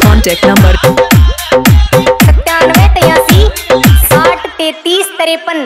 Contact number सत्तानवे तिरासी साठ तैतीस तिरपन।